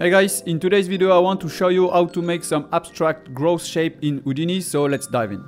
Hey guys, in today's video I want to show you how to make some abstract growth shape in Houdini, so let's dive in.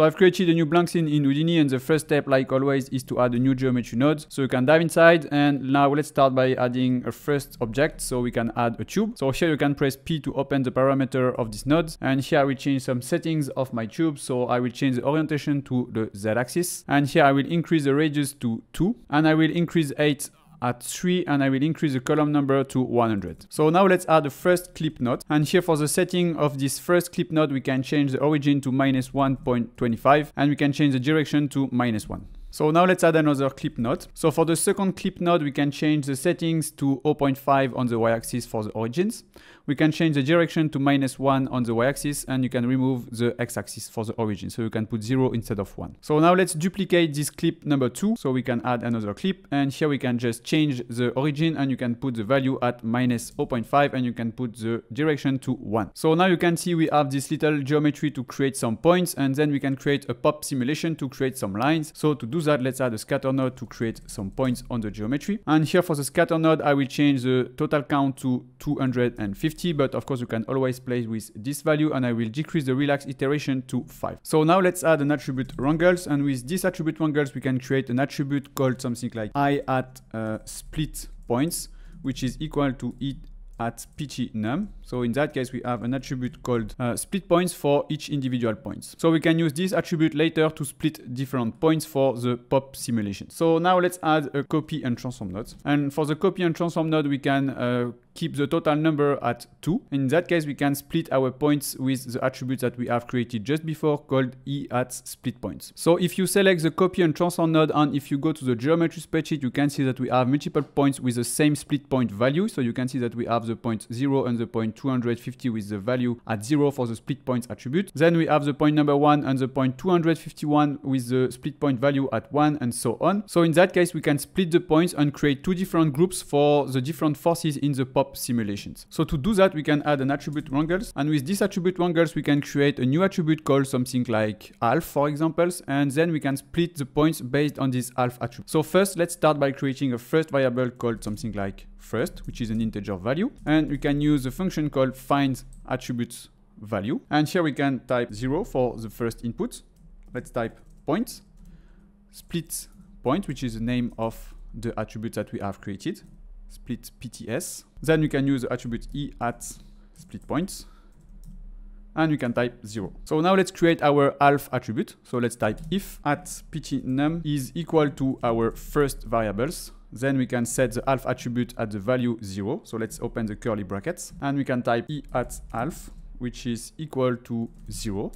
So I've created a new blank scene in Houdini and the first step like always is to add a new geometry node. So you can dive inside and now let's start by adding a first object so we can add a tube. So here you can press P to open the parameter of this node and here I will change some settings of my tube. So I will change the orientation to the Z axis and here I will increase the radius to 2 and I will increase 8 at 3 and I will increase the column number to 100. So now let's add the first clip node and here for the setting of this first clip node we can change the origin to minus 1.25 and we can change the direction to minus 1. So now let's add another clip node. So for the second clip node, we can change the settings to 0.5 on the y-axis for the origins. We can change the direction to minus 1 on the y-axis and you can remove the x-axis for the origin. So you can put 0 instead of 1. So now let's duplicate this clip number 2. So we can add another clip and here we can just change the origin and you can put the value at minus 0.5 and you can put the direction to 1. So now you can see we have this little geometry to create some points and then we can create a pop simulation to create some lines. So to do that, let's add a scatter node to create some points on the geometry. And here for the scatter node, I will change the total count to 250, but of course you can always play with this value and I will decrease the relax iteration to 5. So now let's add an attribute wrangles and with this attribute wrangles, we can create an attribute called something like i at uh, split points, which is equal to it at pt num. So in that case, we have an attribute called uh, split points for each individual points. So we can use this attribute later to split different points for the pop simulation. So now let's add a copy and transform node. And for the copy and transform node, we can uh, keep the total number at 2. In that case, we can split our points with the attribute that we have created just before called e at split points. So if you select the copy and transform node and if you go to the geometry spreadsheet, you can see that we have multiple points with the same split point value. So you can see that we have the point 0 and the point 250 with the value at 0 for the split points attribute. Then we have the point number 1 and the point 251 with the split point value at 1 and so on. So in that case, we can split the points and create two different groups for the different forces in the pop simulations. So to do that, we can add an attribute wrangles. And with this attribute wrangles, we can create a new attribute called something like half, for examples. And then we can split the points based on this half attribute. So first, let's start by creating a first variable called something like first, which is an integer value. And we can use a function called find attributes value. And here we can type 0 for the first input. Let's type points, split point, which is the name of the attribute that we have created, split PTS. Then you can use the attribute e at split points, and you can type 0. So now let's create our half attribute. So let's type if at PT ptnum is equal to our first variables. Then we can set the half attribute at the value 0. So let's open the curly brackets. And we can type e at half, which is equal to 0.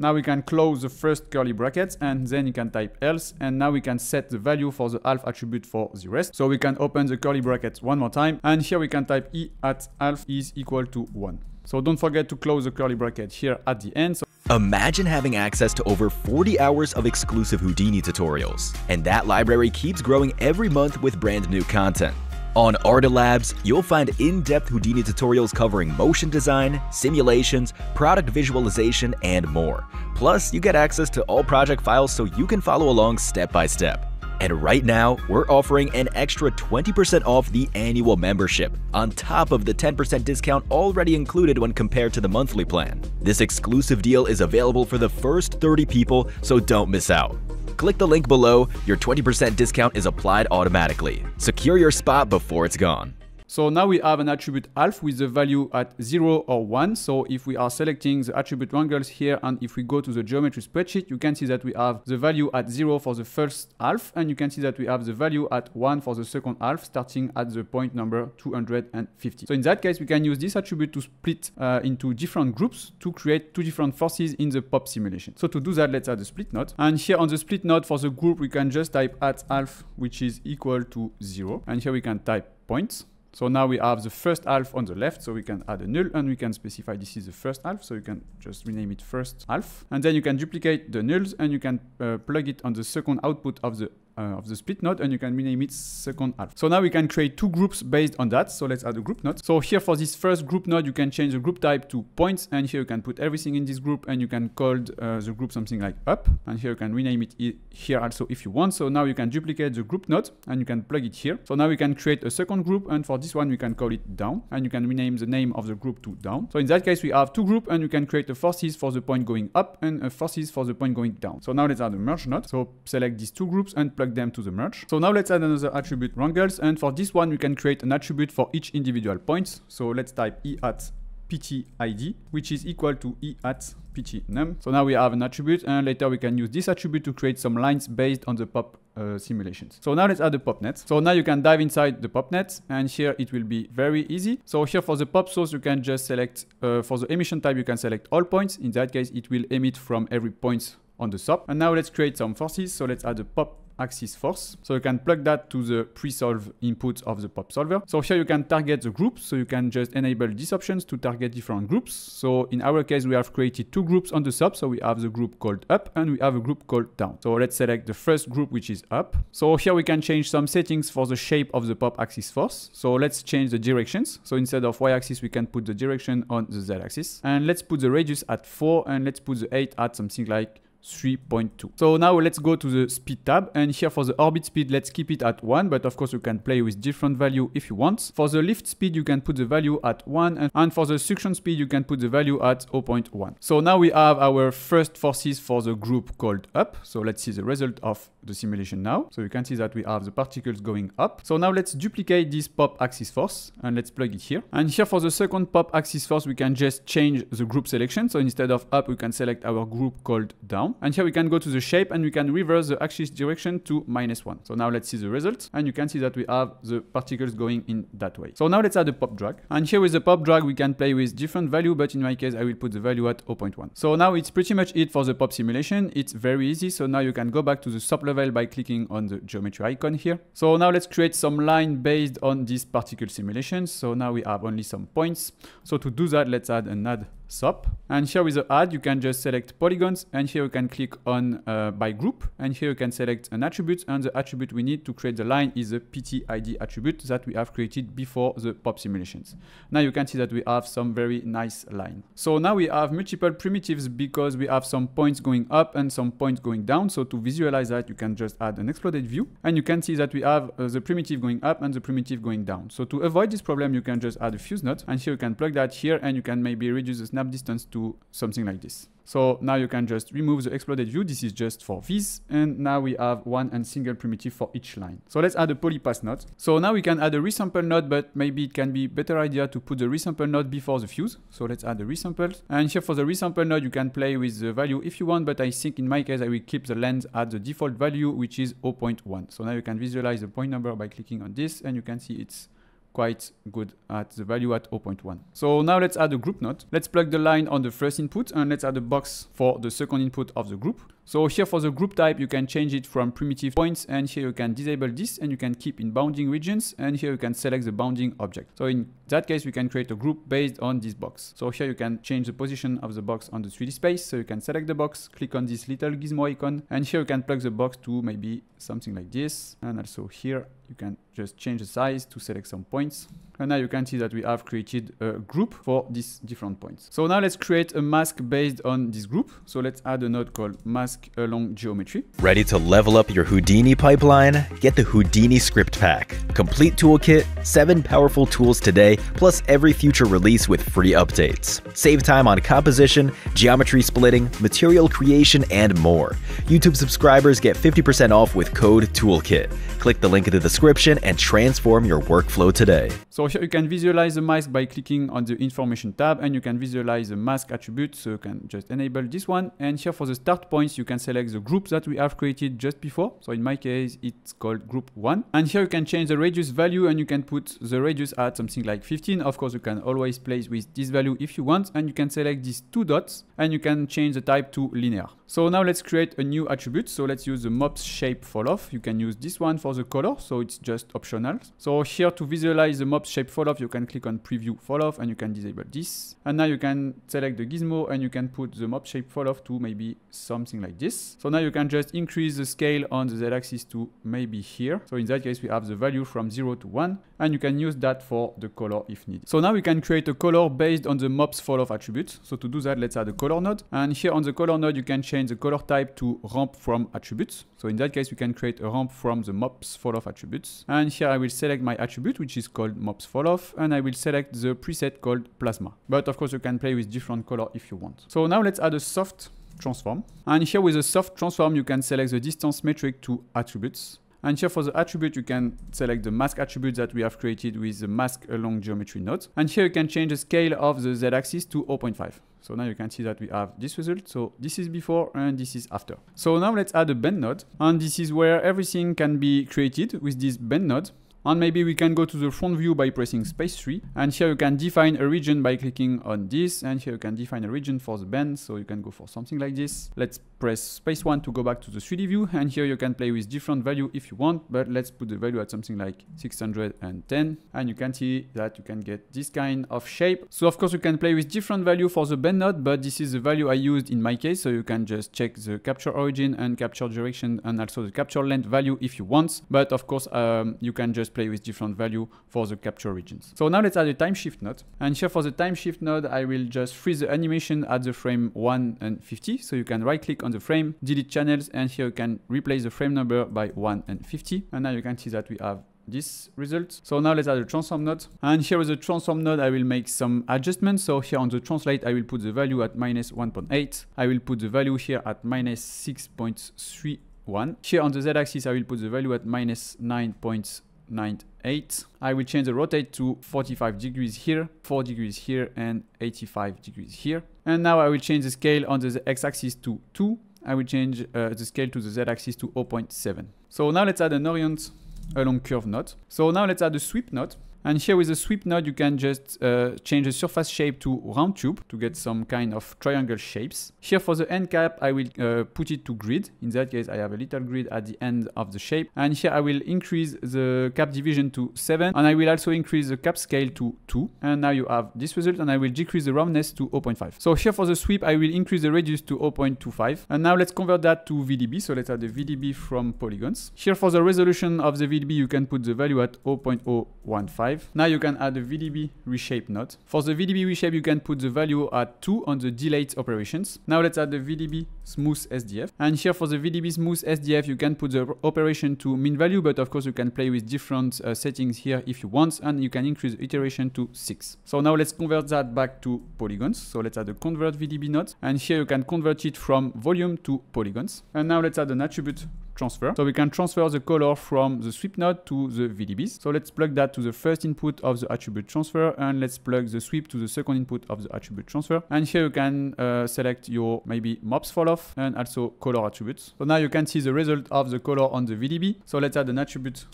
Now we can close the first curly brackets and then you can type else and now we can set the value for the half attribute for the rest. So we can open the curly brackets one more time and here we can type e at half is equal to 1. So don't forget to close the curly bracket here at the end. So Imagine having access to over 40 hours of exclusive Houdini tutorials, and that library keeps growing every month with brand new content. On Artilabz, you'll find in-depth Houdini tutorials covering motion design, simulations, product visualization, and more. Plus, you get access to all project files so you can follow along step by step. And right now, we're offering an extra 20% off the annual membership, on top of the 10% discount already included when compared to the monthly plan. This exclusive deal is available for the first 30 people, so don't miss out. Click the link below, your 20% discount is applied automatically. Secure your spot before it's gone. So now we have an attribute half with the value at 0 or 1. So if we are selecting the attribute wrangles here and if we go to the geometry spreadsheet, you can see that we have the value at 0 for the first half and you can see that we have the value at 1 for the second half starting at the point number 250. So in that case, we can use this attribute to split uh, into different groups to create two different forces in the pop simulation. So to do that, let's add a split node. And here on the split node for the group, we can just type at half, which is equal to 0. And here we can type points. So now we have the first half on the left, so we can add a null and we can specify this is the first half, so you can just rename it first half. And then you can duplicate the nulls and you can uh, plug it on the second output of the of the split node and you can rename it second half. So now we can create two groups based on that. So let's add a group node. So here for this first group node, you can change the group type to points and here you can put everything in this group and you can call uh, the group something like up and here you can rename it here also if you want. So now you can duplicate the group node and you can plug it here. So now we can create a second group and for this one we can call it down and you can rename the name of the group to down. So in that case we have two groups and you can create a forces for the point going up and a forces for the point going down. So now let's add a merge node. So select these two groups and plug them to the merge. So now let's add another attribute wrangles and for this one we can create an attribute for each individual point. So let's type e at pt id which is equal to e at pt num. So now we have an attribute and later we can use this attribute to create some lines based on the pop uh, simulations. So now let's add the popnet. So now you can dive inside the popnet and here it will be very easy. So here for the pop source you can just select, uh, for the emission type you can select all points. In that case it will emit from every point on the SOP. And now let's create some forces. So let's add a pop axis force. So you can plug that to the pre-solve input of the pop solver. So here you can target the groups. So you can just enable these options to target different groups. So in our case, we have created two groups on the SOP. So we have the group called up and we have a group called down. So let's select the first group, which is up. So here we can change some settings for the shape of the pop axis force. So let's change the directions. So instead of y-axis, we can put the direction on the z-axis. And let's put the radius at 4 and let's put the 8 at something like 3.2. So now let's go to the speed tab and here for the orbit speed, let's keep it at 1, but of course you can play with different value if you want. For the lift speed, you can put the value at 1 and, for the suction speed, you can put the value at 0.1. So now we have our first forces for the group called up. So let's see the result of the simulation now. So you can see that we have the particles going up. So now let's duplicate this pop axis force and let's plug it here. And here for the second pop axis force, we can just change the group selection. So instead of up, we can select our group called down. And here we can go to the shape and we can reverse the axis direction to minus one. So now let's see the result. And you can see that we have the particles going in that way. So now let's add a pop drag. And here with the pop drag, we can play with different value, but in my case, I will put the value at 0.1. So now it's pretty much it for the pop simulation. It's very easy. So now you can go back to the SOP level by clicking on the geometry icon here. So now let's create some line based on this particle simulation. So now we have only some points. So to do that, let's add an add SOP. And here with the add, you can just select polygons and here you can click on uh, by group and here you can select an attribute and the attribute we need to create the line is the PTID attribute that we have created before the pop simulations. Now you can see that we have some very nice line. So now we have multiple primitives because we have some points going up and some points going down. So to visualize that, you can just add an exploded view and you can see that we have uh, the primitive going up and the primitive going down. So to avoid this problem, you can just add a fuse node and here you can plug that here and you can maybe reduce the snap distance to something like this. So now you can just remove the exploded view. This is just for this. And now we have one and single primitive for each line. So let's add a polypath node. So now we can add a resample node, but maybe it can be better idea to put the resample node before the fuse. So let's add the resample. And here for the resample node, you can play with the value if you want, but I think in my case, I will keep the length at the default value, which is 0.1. So now you can visualize the point number by clicking on this and you can see it's quite good at the value at 0.1. So now let's add a group node. Let's plug the line on the first input and let's add a box for the second input of the group. So here for the group type, you can change it from primitive points and here you can disable this and you can keep in bounding regions and here you can select the bounding object. So in that case, we can create a group based on this box. So here you can change the position of the box on the 3D space. So you can select the box, click on this little gizmo icon and here you can plug the box to maybe something like this. And also here you can just change the size to select some points. And now you can see that we have created a group for these different points. So now let's create a mask based on this group. So let's add a node called mask along euh, geometry. Ready to level up your Houdini pipeline? Get the Houdini script pack. Complete toolkit, seven powerful tools today, plus every future release with free updates. Save time on composition, geometry splitting, material creation, and more. YouTube subscribers get 50% off with code TOOLKIT. Click the link in the description and transform your workflow today. So here you can visualize the mask by clicking on the information tab and you can visualize the mask attribute. So you can just enable this one. And here for the start points, you can select the group that we have created just before. So in my case, it's called group one. And here you can change the radius value and you can put the radius at something like 15. Of course, you can always place with this value if you want. And you can select these two dots and you can change the type to linear. So now let's create a new attribute. So let's use the MOPS shape fall off. You can use this one for the color, so it's just optional. So here to visualize the MOPS shape fall off, you can click on preview fall off and you can disable this. And now you can select the gizmo and you can put the MOPS shape fall off to maybe something like this. So now you can just increase the scale on the z-axis to maybe here. So in that case, we have the value from 0 to 1 and you can use that for the color if needed. So now we can create a color based on the MOPS fall off attribute. So to do that, let's add a color node. And here on the color node, you can change change the color type to ramp from attributes. So in that case, we can create a ramp from the mops fall off attributes. And here I will select my attribute, which is called mops fall off, and I will select the preset called plasma. But of course, you can play with different color if you want. So now let's add a soft transform. And here with a soft transform, you can select the distance metric to attributes. And here for the attribute, you can select the mask attribute that we have created with the mask along geometry nodes. And here you can change the scale of the z-axis to 0.5. So now you can see that we have this result. So this is before and this is after. So now let's add a bend node. And this is where everything can be created with this bend node. And maybe we can go to the front view by pressing space 3. And here you can define a region by clicking on this. And here you can define a region for the bend. So you can go for something like this. Let's press space 1 to go back to the 3D view. And here you can play with different value if you want. But let's put the value at something like 610. And you can see that you can get this kind of shape. So of course you can play with different value for the bend node. But this is the value I used in my case. So you can just check the capture origin and capture direction and also the capture length value if you want. But of course um, you can just play with different value for the capture regions. So now let's add a time shift node. And here for the time shift node, I will just freeze the animation at the frame 1 and 50. So you can right click on the frame, delete channels, and here you can replace the frame number by 1 and 50. And now you can see that we have this result. So now let's add a transform node. And here with the transform node, I will make some adjustments. So here on the translate, I will put the value at minus 1.8. I will put the value here at minus 6.31. Here on the z-axis, I will put the value at minus 9.3 98. I will change the rotate to 45 degrees here, 4 degrees here, and 85 degrees here. And now I will change the scale on the x-axis to 2. I will change uh, the scale to the z-axis to 0.7. So now let's add an orient along curve node. So now let's add a sweep node. And here with the sweep node, you can just uh, change the surface shape to round tube to get some kind of triangle shapes. Here for the end cap, I will uh, put it to grid. In that case, I have a little grid at the end of the shape. And here I will increase the cap division to 7. And I will also increase the cap scale to 2. And now you have this result. And I will decrease the roundness to 0.5. So here for the sweep, I will increase the radius to 0.25. And now let's convert that to VDB. So let's add the VDB from polygons. Here for the resolution of the VDB, you can put the value at 0.015. Now you can add a VDB reshape node. For the VDB reshape, you can put the value at 2 on the dilate operations. Now let's add the VDB smooth SDF. And here for the VDB smooth SDF, you can put the operation to mean value, but of course you can play with different uh, settings here if you want, and you can increase iteration to 6. So now let's convert that back to polygons. So let's add a convert VDB node. And here you can convert it from volume to polygons. And now let's add an attribute transfer. So we can transfer the color from the sweep node to the VDBs. So let's plug that to the first input of the attribute transfer and let's plug the sweep to the second input of the attribute transfer. And here you can uh, select your maybe mops fall off and also color attributes. So now you can see the result of the color on the VDB. So let's add an attribute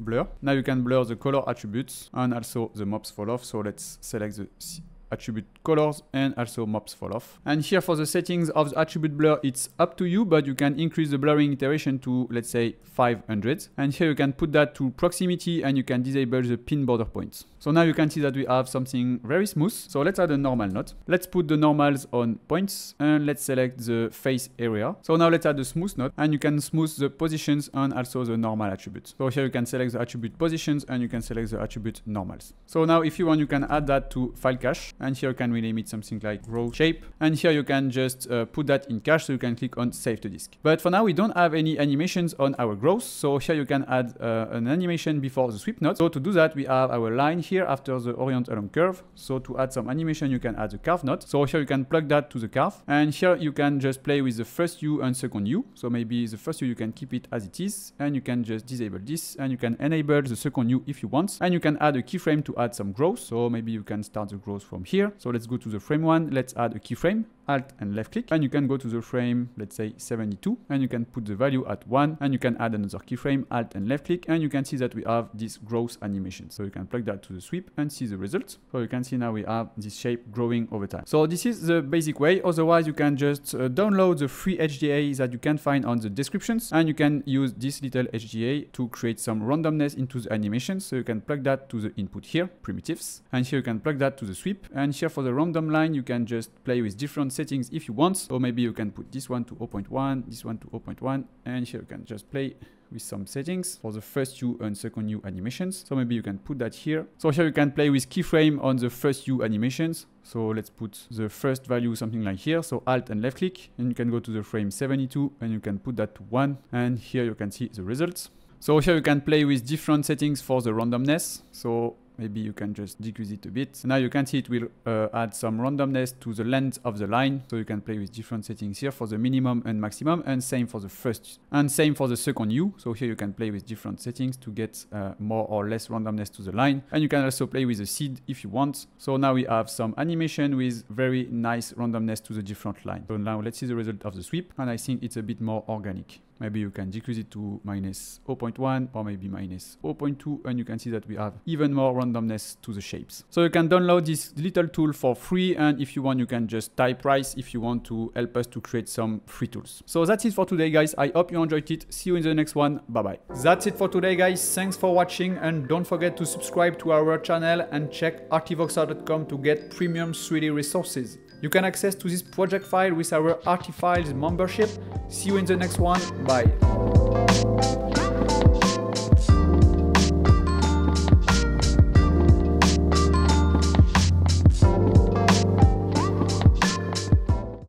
blur. Now you can blur the color attributes and also the mops fall off. So let's select the attribute colors and also mops fall off. And here for the settings of the attribute blur, it's up to you, but you can increase the blurring iteration to let's say 500. And here you can put that to proximity and you can disable the pin border points. So now you can see that we have something very smooth. So let's add a normal node. Let's put the normals on points and let's select the face area. So now let's add the smooth node and you can smooth the positions and also the normal attributes. So here you can select the attribute positions and you can select the attribute normals. So now if you want, you can add that to file cache and here you can rename it something like row shape. And here you can just uh, put that in cache so you can click on save to disk. But for now, we don't have any animations on our growth. So here you can add uh, an animation before the sweep node. So to do that, we have our line here after the orient along curve. So to add some animation, you can add the carve node. So here you can plug that to the carve. And here you can just play with the first U and second U. So maybe the first U, you can keep it as it is. And you can just disable this. And you can enable the second U if you want. And you can add a keyframe to add some growth. So maybe you can start the growth here. So let's go to the frame one. Let's add a keyframe Alt and left click and you can go to the frame, let's say 72 and you can put the value at 1 and you can add another keyframe, Alt and left click and you can see that we have this growth animation. So you can plug that to the sweep and see the result. So you can see now we have this shape growing over time. So this is the basic way. Otherwise, you can just uh, download the free HDA that you can find on the descriptions and you can use this little HDA to create some randomness into the animation. So you can plug that to the input here, primitives, and here you can plug that to the sweep. And here for the random line, you can just play with different settings if you want. Or maybe you can put this one to 0.1, this one to 0.1, and here you can just play with some settings for the first U and second U animations. So maybe you can put that here. So here you can play with keyframe on the first U animations. So let's put the first value something like here. So Alt and left click and you can go to the frame 72 and you can put that to one. And here you can see the results. So here you can play with different settings for the randomness. So maybe you can just decrease it a bit. now you can see it will uh, add some randomness to the length of the line. So you can play with different settings here for the minimum and maximum and same for the first and same for the second U. So here you can play with different settings to get uh, more or less randomness to the line. And you can also play with the seed if you want. So now we have some animation with very nice randomness to the different line. So now let's see the result of the sweep. And I think it's a bit more organic. Maybe you can decrease it to minus 0.1 or maybe minus 0.2 and you can see that we have even more randomness to the shapes. So you can download this little tool for free and if you want you can just type price if you want to help us to create some free tools. So that's it for today guys. I hope you enjoyed it. See you in the next one. Bye bye. That's it for today guys. Thanks for watching and don't forget to subscribe to our channel and check artivoxa.com to get premium 3D resources. You can access to this project file with our Artifiles membership. See you in the next one. Bye.